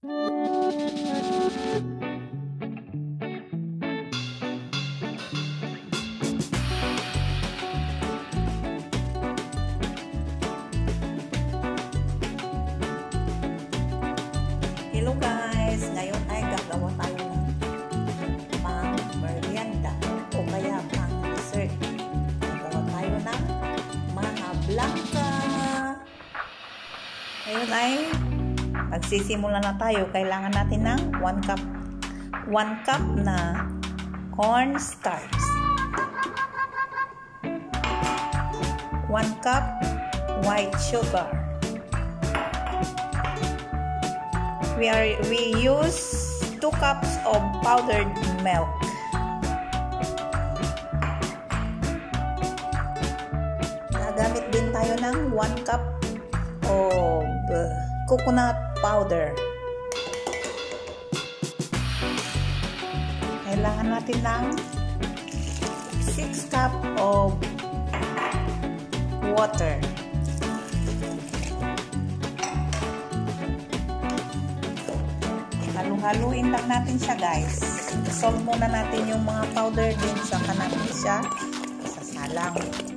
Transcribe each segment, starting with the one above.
Hello guys! Ngayon ay gagawa tayo ng pang merienda o kaya pang dessert. Gagawa tayo ng maha blanca. Ngayon ay magsisimula na tayo. Kailangan natin ng 1 cup 1 cup na corn starch. 1 cup white sugar. we are we use 2 cups of powdered milk gagamit din tayo ng 1 cup of coconut powder kailangan natin ng 6 cup of water halu-haluin lang natin siya guys. Solve muna natin yung mga powder din saka natin siya sasalang.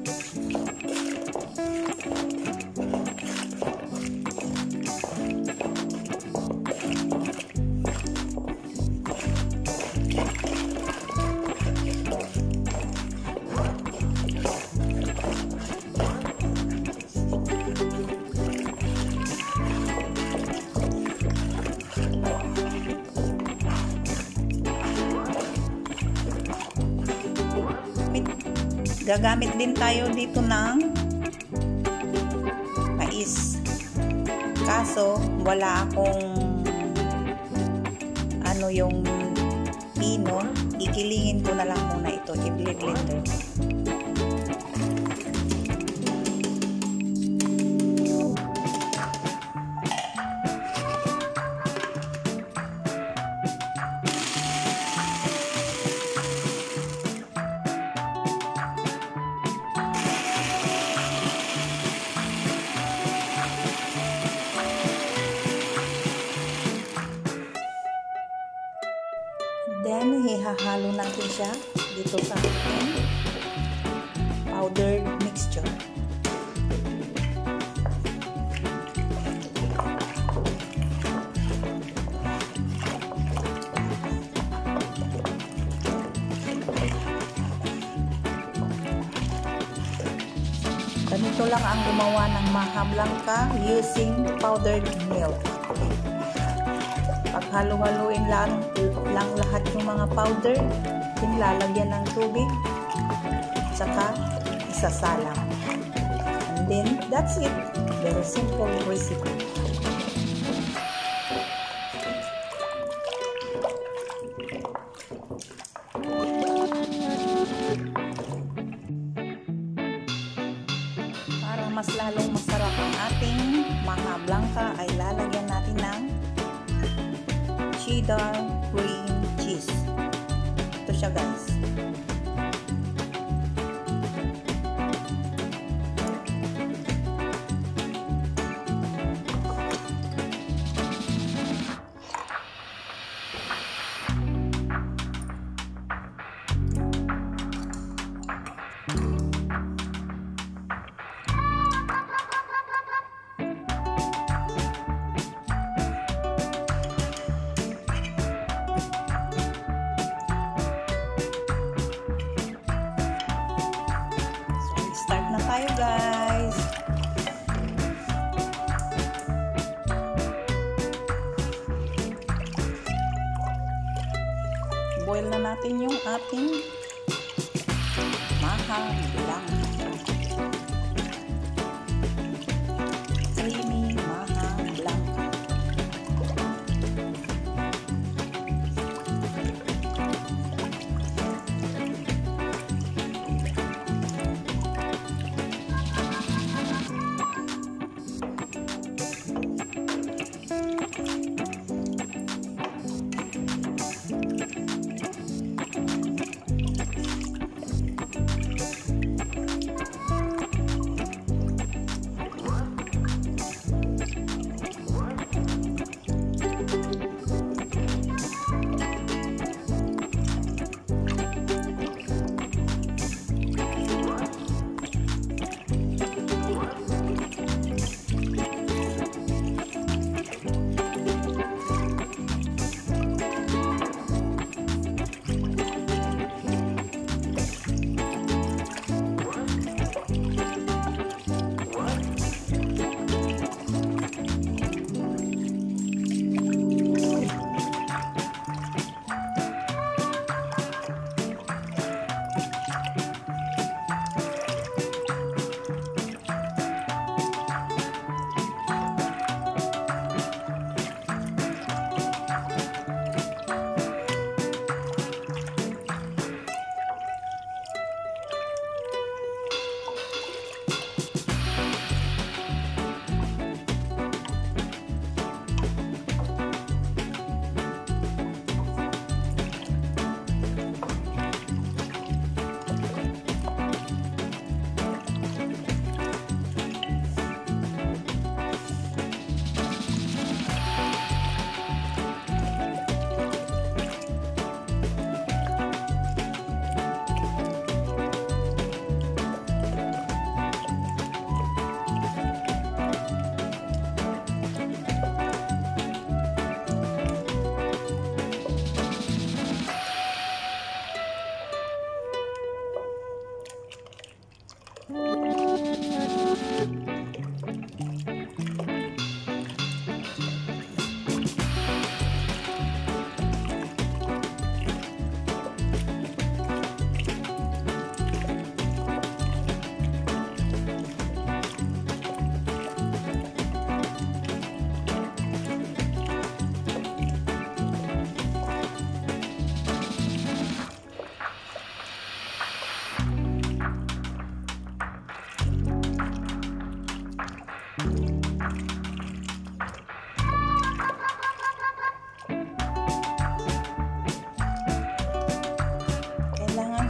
Gagamit din tayo dito ng mais. Kaso wala akong ano yung pino. Ikilingin ko na lang muna ito. I-blender Then, hihahalo natin siya dito sa powdered mixture. Ganito lang ang gumawa ng maha blanca using powdered milk. Paghalo-haluin lang, lang lahat ng mga powder, lalagyan ng tubig, saka isasalang. And then, that's it. Very simple recipe. Tayo guys. Boil na natin yung ating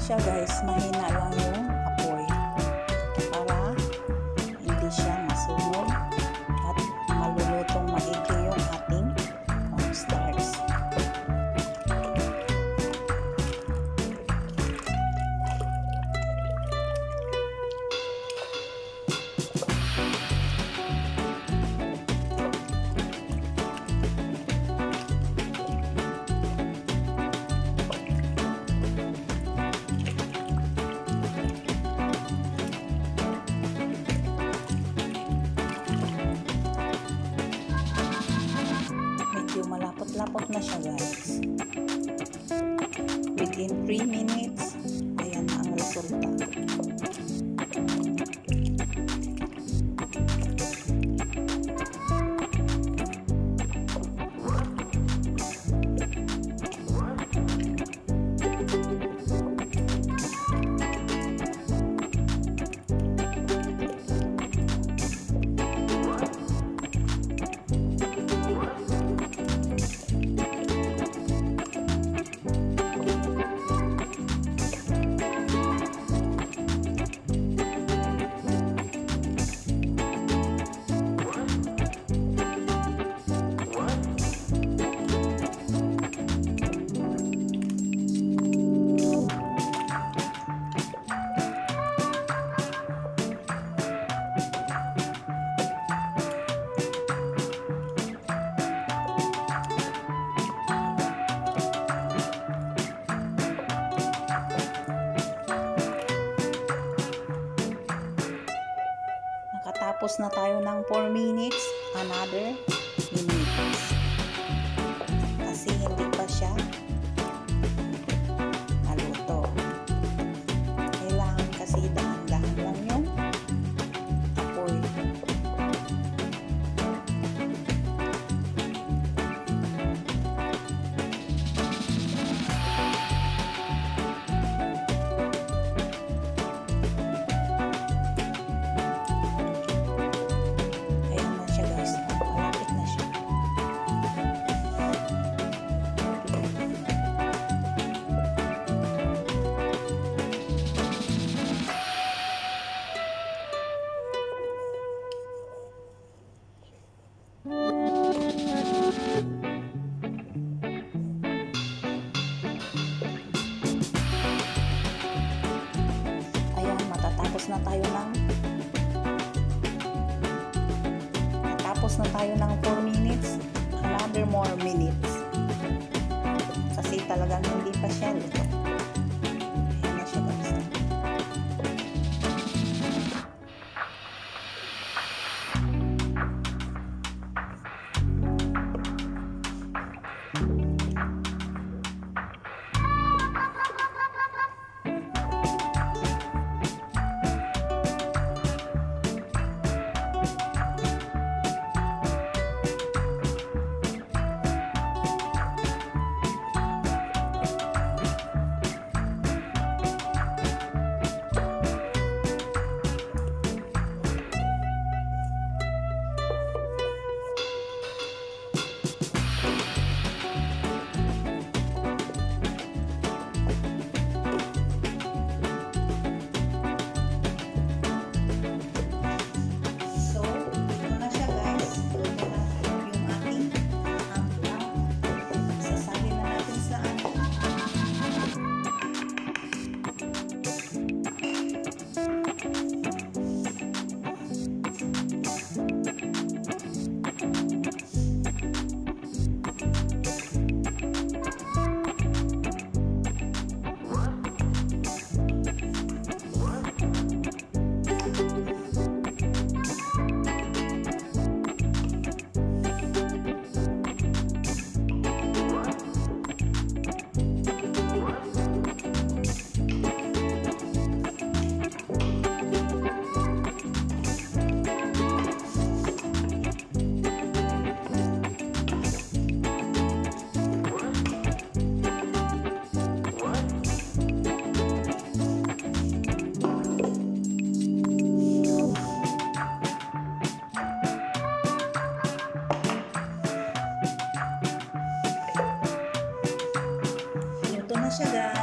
siya guys, mahina lang. আসা যায় Tapos na tayo ng 4 minutes, another minutes. Ayan, matatapos na tayo ng matapos na tayo ng 4是的